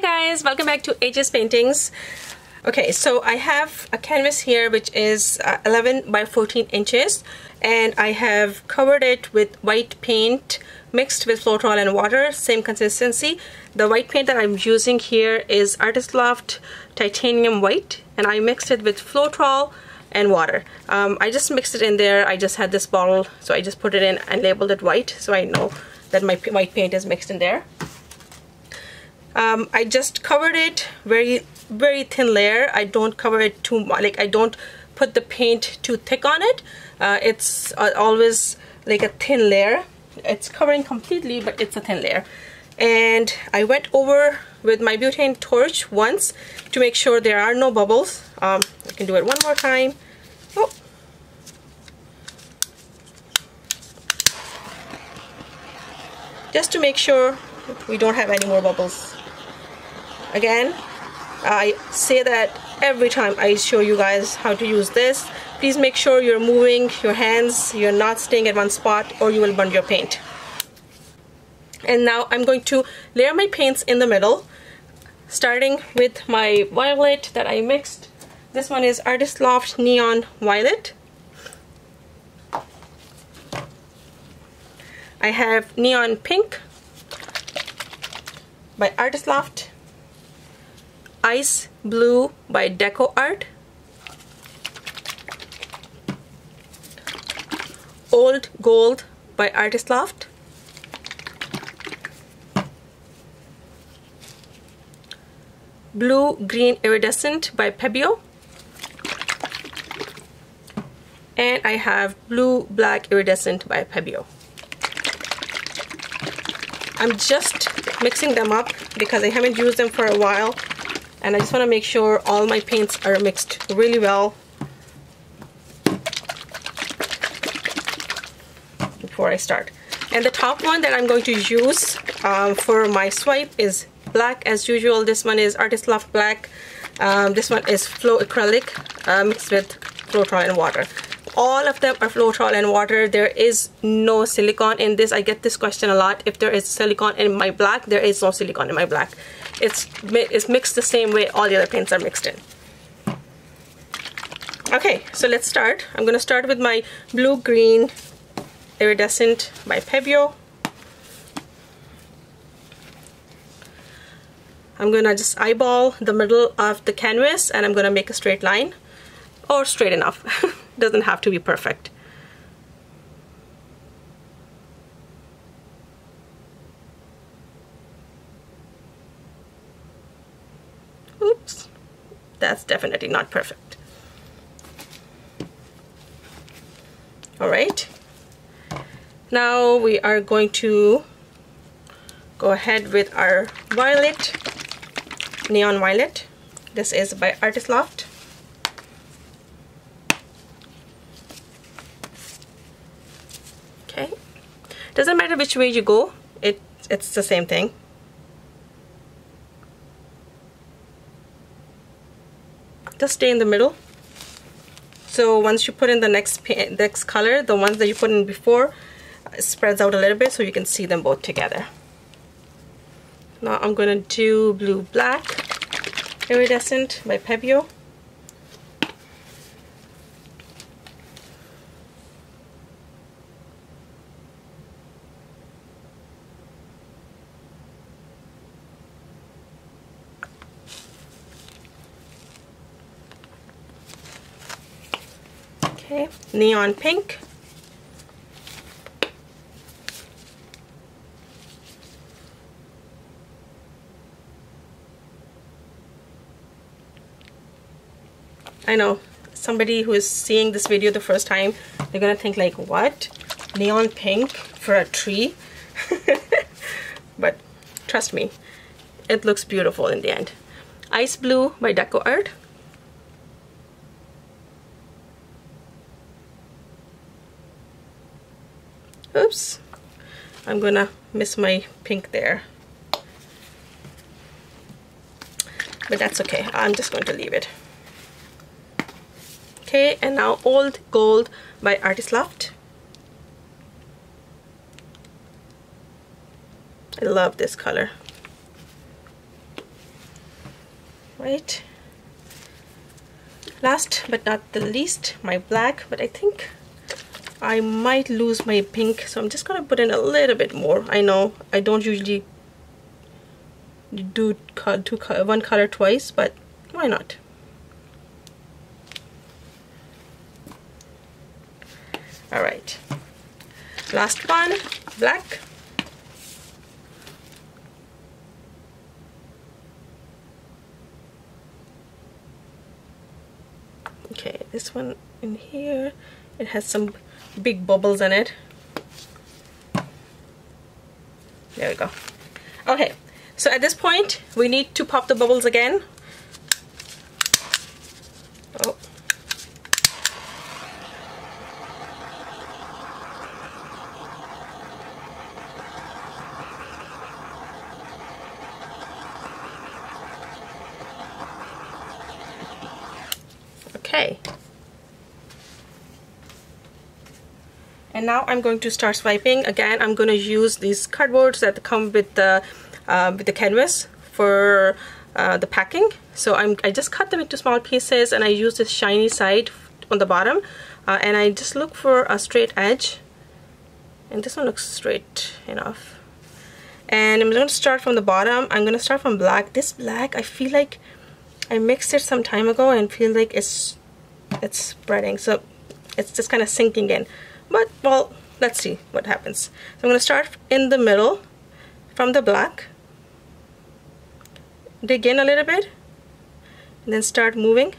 guys, welcome back to AJs Paintings. Okay, so I have a canvas here which is uh, 11 by 14 inches and I have covered it with white paint mixed with Floetrol and water, same consistency. The white paint that I'm using here is Artist Loft Titanium White and I mixed it with Floetrol and water. Um, I just mixed it in there, I just had this bottle so I just put it in and labeled it white so I know that my white paint is mixed in there um, I just covered it very very thin layer. I don't cover it too much like I don't put the paint too thick on it. Uh, it's uh, always like a thin layer. It's covering completely but it's a thin layer. And I went over with my butane torch once to make sure there are no bubbles. Um, I can do it one more time. Oh. just to make sure we don't have any more bubbles again I say that every time I show you guys how to use this please make sure you're moving your hands you're not staying at one spot or you will burn your paint. And now I'm going to layer my paints in the middle starting with my violet that I mixed. This one is Artist Loft Neon Violet. I have Neon Pink by Artist Loft Ice Blue by Deco Art. Old Gold by Artist Loft. Blue Green Iridescent by Pebeo. And I have Blue Black Iridescent by Pebeo. I'm just mixing them up because I haven't used them for a while and I just want to make sure all my paints are mixed really well before I start. And the top one that I'm going to use um, for my swipe is black as usual. This one is Artist Loft Black. Um, this one is Flow Acrylic uh, mixed with Floetrol and water. All of them are Floetrol and water. There is no silicone in this. I get this question a lot. If there is silicone in my black, there is no silicone in my black it's, it's mixed the same way all the other paints are mixed in. Okay, so let's start. I'm going to start with my blue-green iridescent by Pebeo. I'm going to just eyeball the middle of the canvas and I'm going to make a straight line or straight enough. Doesn't have to be perfect. Oops, that's definitely not perfect. All right, now we are going to go ahead with our violet, neon violet. This is by Artist Loft. Okay, doesn't matter which way you go, it, it's the same thing. Just stay in the middle. So once you put in the next next color the ones that you put in before spreads out a little bit so you can see them both together. Now I'm gonna do blue black iridescent by Pebeo Okay, neon pink. I know, somebody who is seeing this video the first time, they're gonna think like, what? Neon pink for a tree? but trust me, it looks beautiful in the end. Ice Blue by Deco Art. Oops. I'm gonna miss my pink there. But that's okay. I'm just going to leave it. Okay and now Old Gold by Artist Loft. I love this color. Right. Last but not the least my black but I think I might lose my pink so I'm just gonna put in a little bit more. I know I don't usually do one color twice but why not? All right. Last one black. Okay this one in here. It has some big bubbles in it. There we go. Okay so at this point we need to pop the bubbles again. Oh. Okay and now I'm going to start swiping. Again I'm going to use these cardboards that come with the uh, with the canvas for uh, the packing. So I'm I just cut them into small pieces and I use this shiny side on the bottom uh, and I just look for a straight edge. And this one looks straight enough. And I'm going to start from the bottom. I'm going to start from black. This black I feel like I mixed it some time ago and feel like it's it's spreading. So it's just kind of sinking in but well let's see what happens. So I'm gonna start in the middle from the black dig in a little bit and then start moving.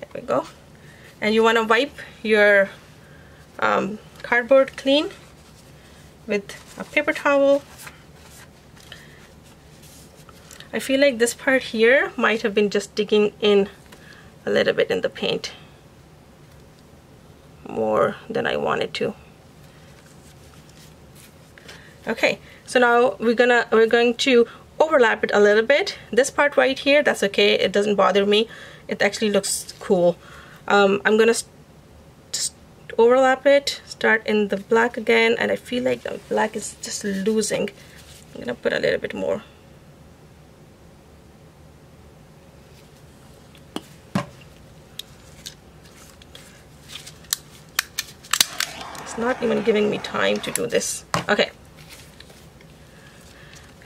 There we go. And you want to wipe your um, cardboard clean with a paper towel I feel like this part here might have been just digging in a little bit in the paint more than I wanted to. Okay so now we're gonna we're going to overlap it a little bit. This part right here that's okay it doesn't bother me. It actually looks cool. Um, I'm gonna just overlap it start in the black again and I feel like the black is just losing. I'm gonna put a little bit more Not even giving me time to do this. Okay.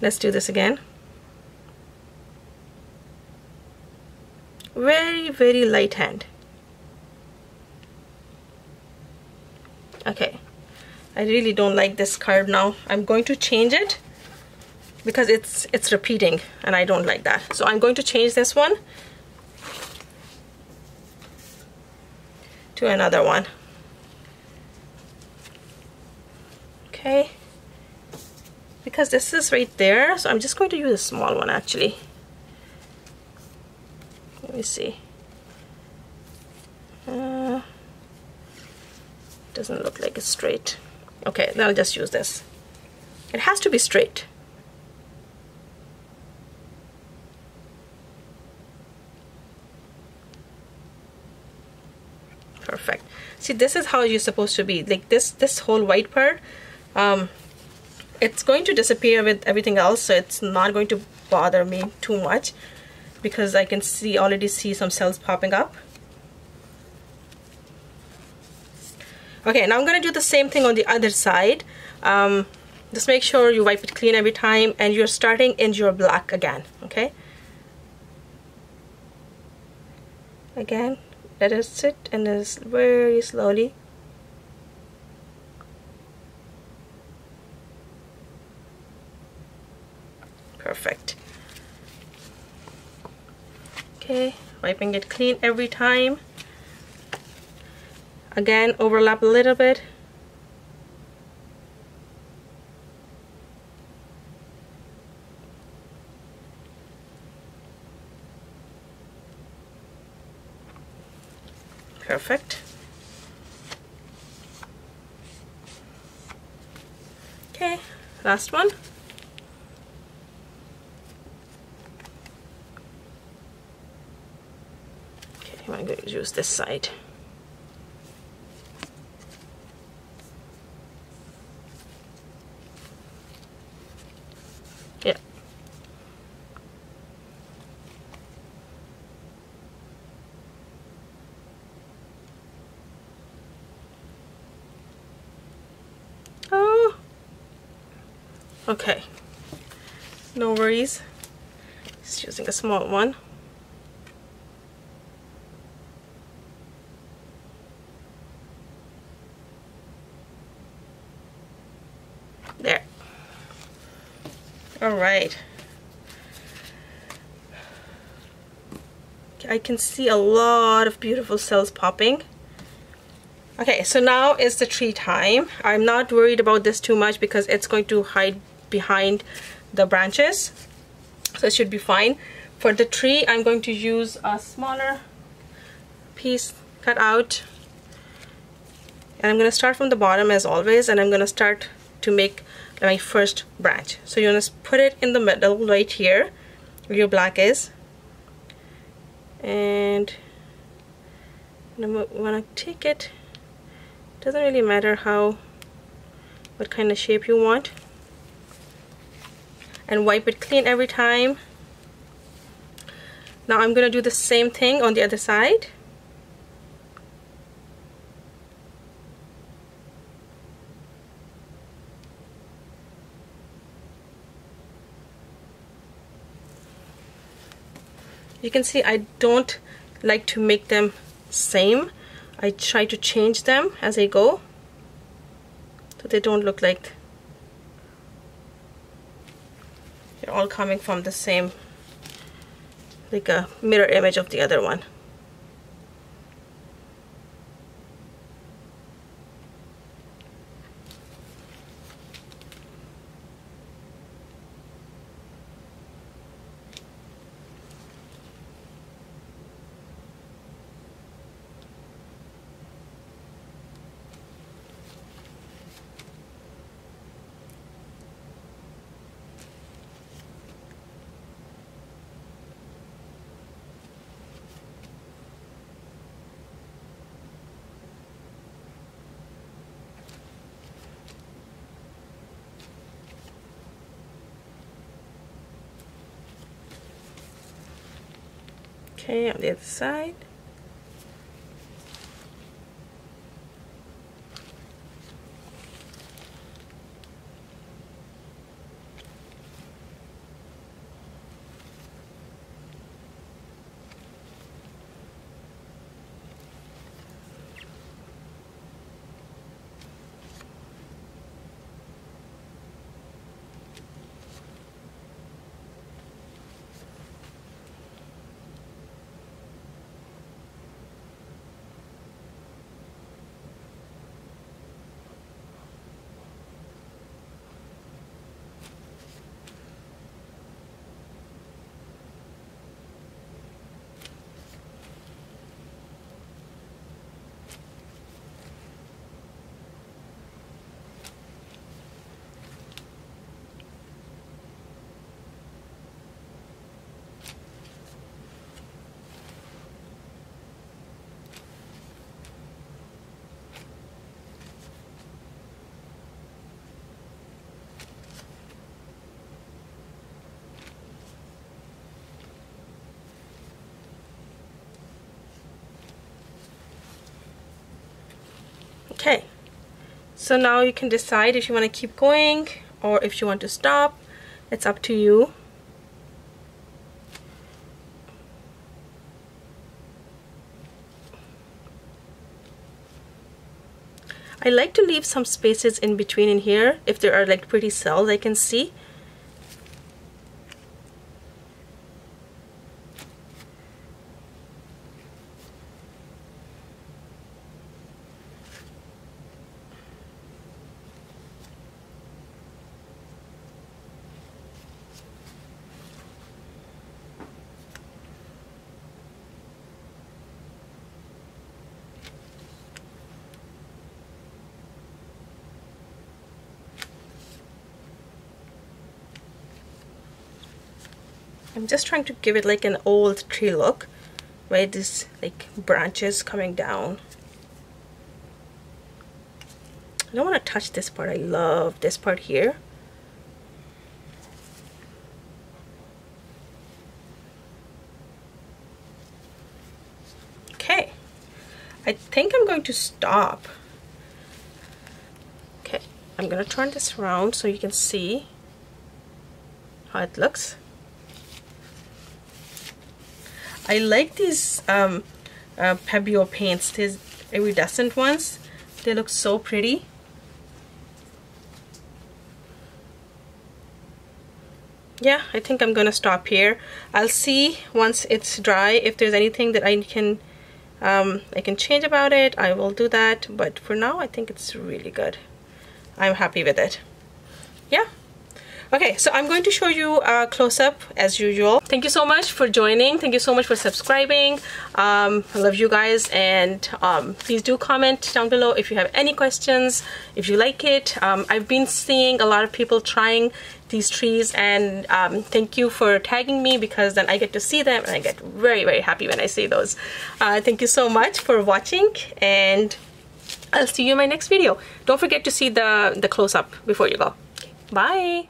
Let's do this again. Very, very light hand. Okay. I really don't like this card now. I'm going to change it because it's it's repeating and I don't like that. So I'm going to change this one to another one. Okay. Because this is right there so I'm just going to use a small one actually. Let me see. Uh, doesn't look like it's straight. Okay then I'll just use this. It has to be straight. Perfect. See this is how you're supposed to be. Like this this whole white part um, it's going to disappear with everything else so it's not going to bother me too much because I can see already see some cells popping up. Okay now I'm gonna do the same thing on the other side. Um, just make sure you wipe it clean every time and you're starting in your black again okay? Again let it sit and then very slowly perfect okay wiping it clean every time. Again overlap a little bit. Perfect. Okay last one I'm going to use this side. Yeah. Oh. Okay. No worries. Just using a small one. Right. I can see a lot of beautiful cells popping. Okay, so now is the tree time. I'm not worried about this too much because it's going to hide behind the branches. So it should be fine. For the tree, I'm going to use a smaller piece cut out. And I'm going to start from the bottom as always and I'm going to start to make my first branch. So you want to put it in the middle right here where your black is. And I'm gonna take it doesn't really matter how what kind of shape you want. And wipe it clean every time. Now I'm gonna do the same thing on the other side you can see I don't like to make them same. I try to change them as I go so they don't look like they're all coming from the same like a mirror image of the other one Okay, on the other side. okay so now you can decide if you want to keep going or if you want to stop. It's up to you. I like to leave some spaces in between in here. If there are like pretty cells I can see I'm just trying to give it like an old tree look where this like branches coming down. I don't want to touch this part. I love this part here. Okay. I think I'm going to stop. Okay. I'm gonna turn this around so you can see how it looks. I like these um, uh, Pebeo paints, these iridescent ones. They look so pretty. yeah I think I'm gonna stop here. I'll see once it's dry if there's anything that I can um, I can change about it. I will do that. But for now I think it's really good. I'm happy with it. Yeah Okay, so I'm going to show you a close-up as usual. Thank you so much for joining. Thank you so much for subscribing. Um, I love you guys and um, please do comment down below if you have any questions, if you like it. Um, I've been seeing a lot of people trying these trees and um, thank you for tagging me because then I get to see them and I get very, very happy when I see those. Uh, thank you so much for watching and I'll see you in my next video. Don't forget to see the, the close-up before you go. bye!